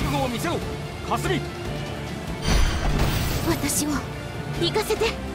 覚悟を見せろ。霞私を行かせて。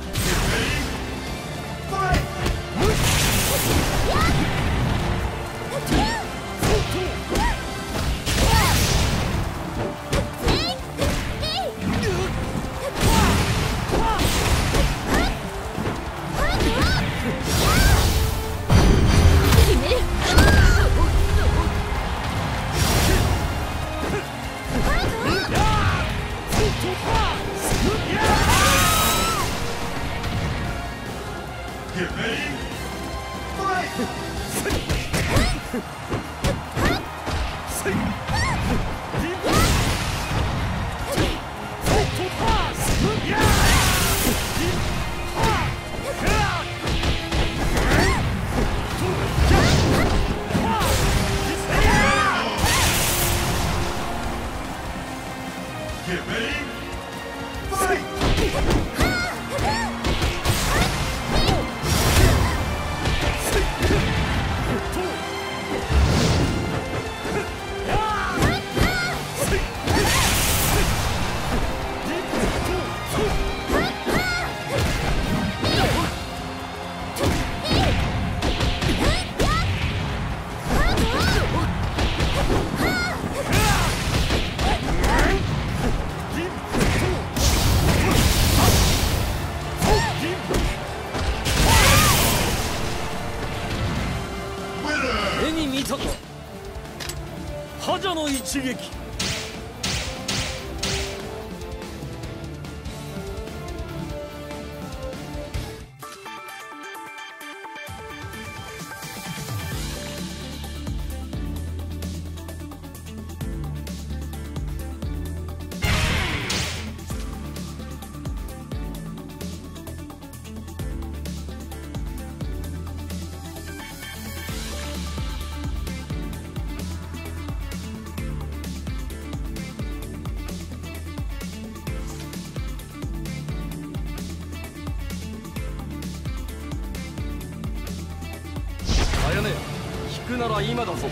今だぞ。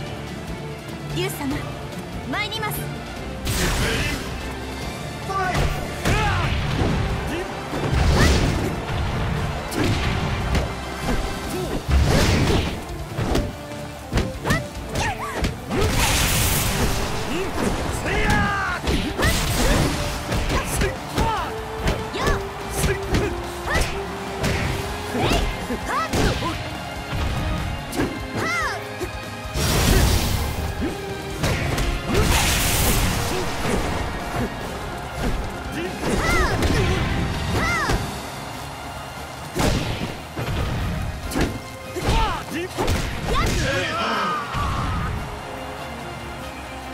竜様参ります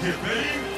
Get ready!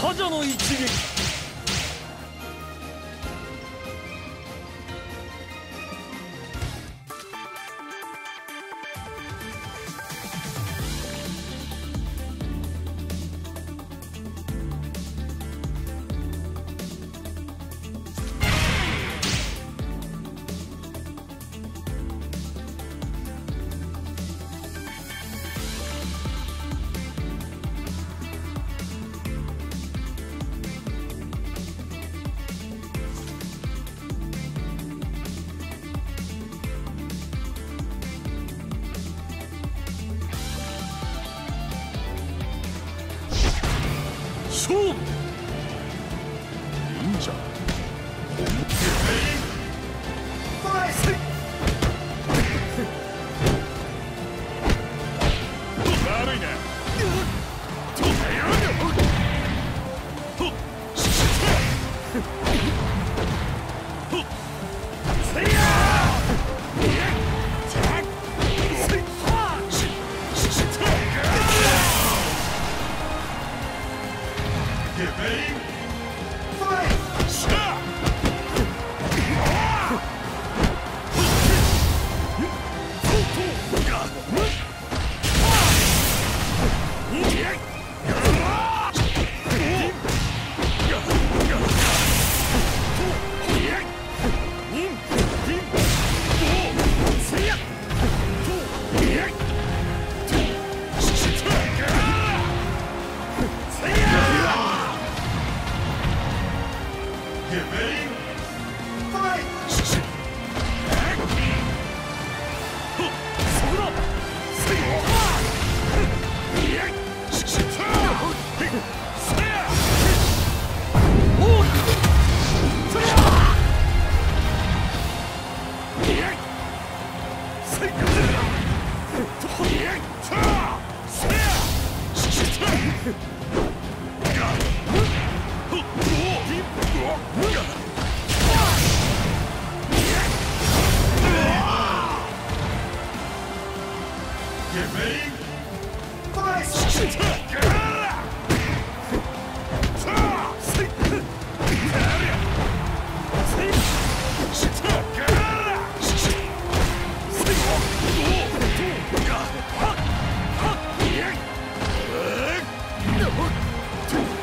覇者の一撃。出 Two.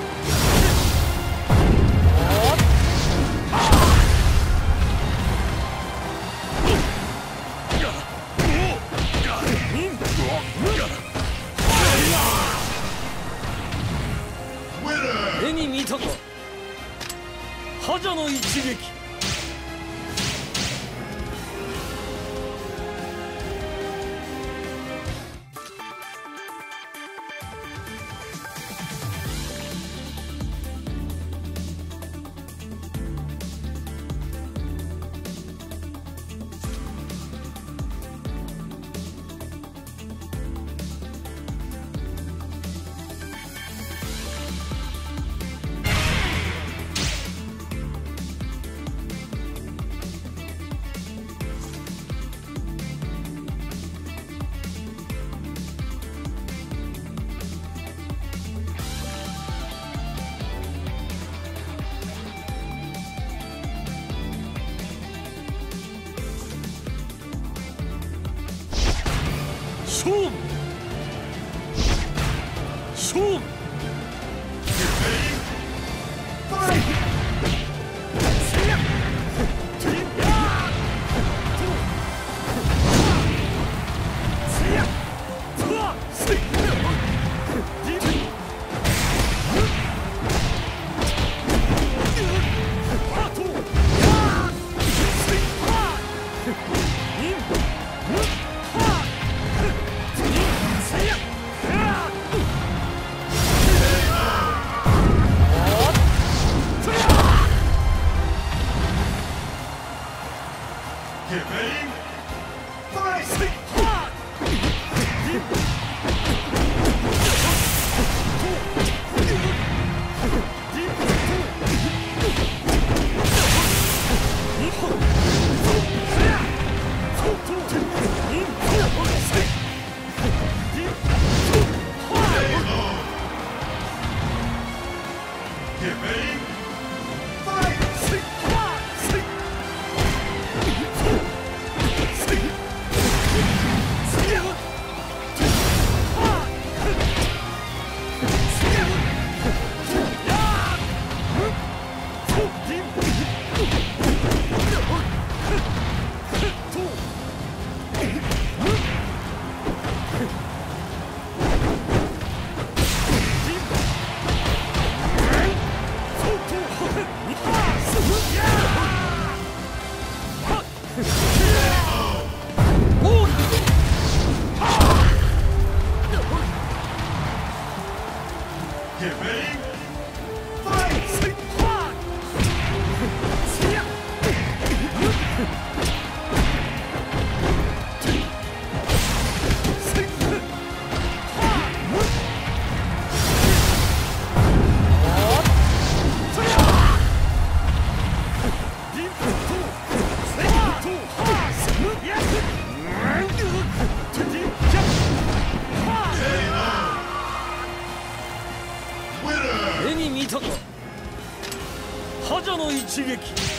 一撃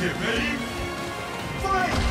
Get ready. Fight!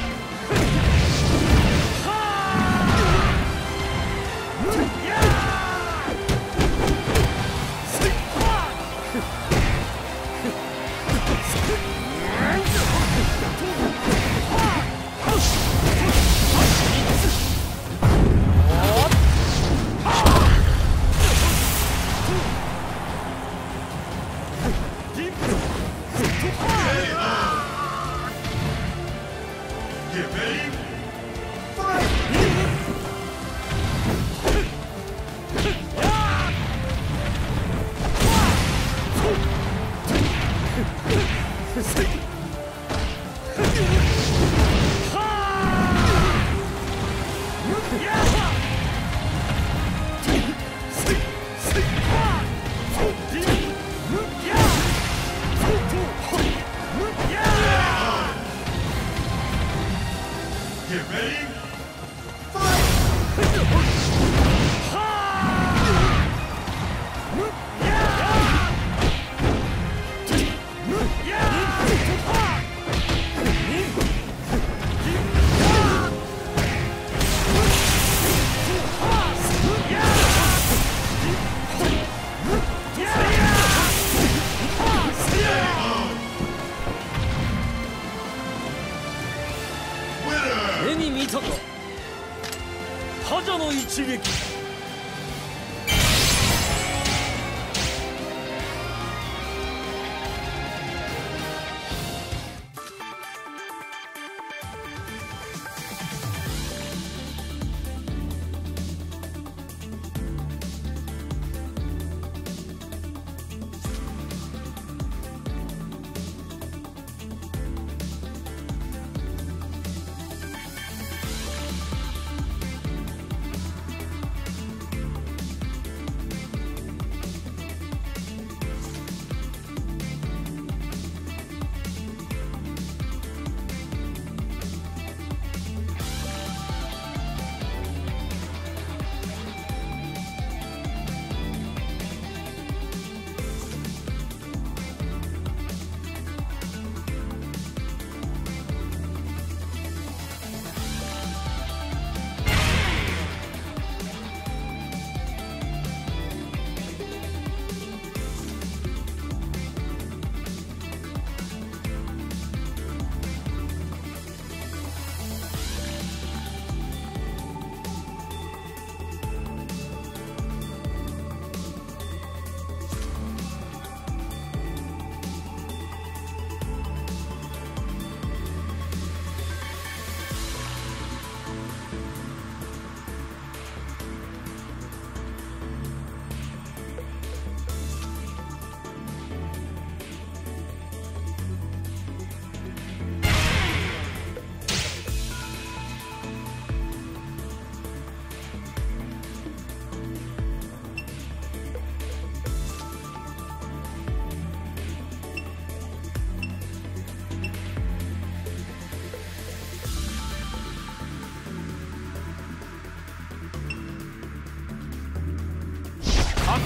Seriously.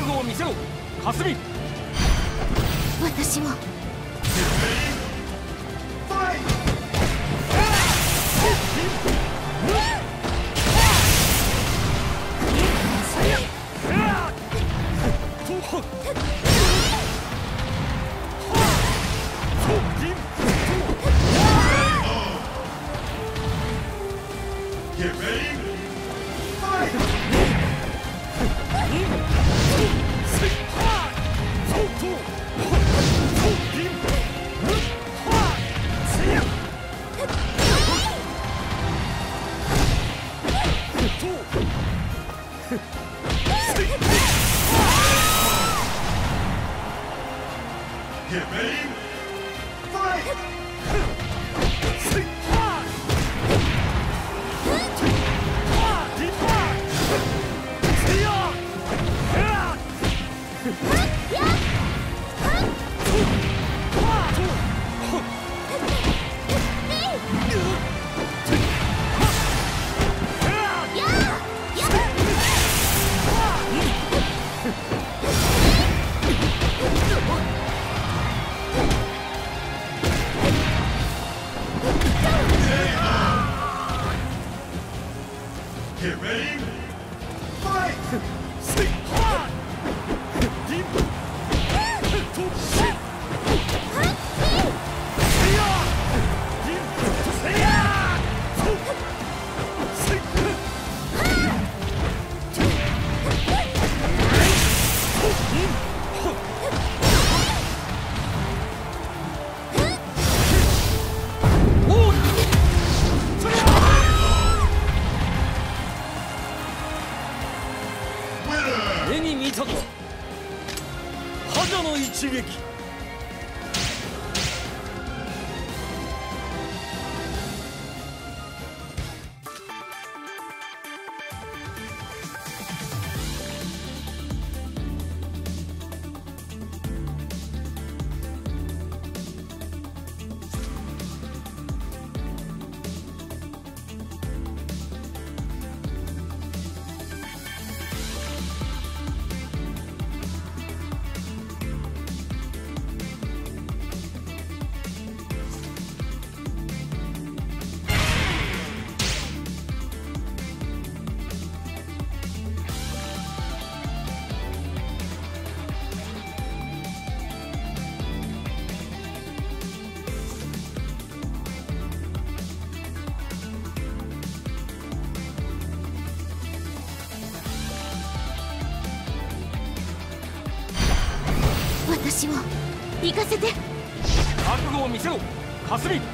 覚悟を見せろ。霞私も。覚悟を見せろ。霞。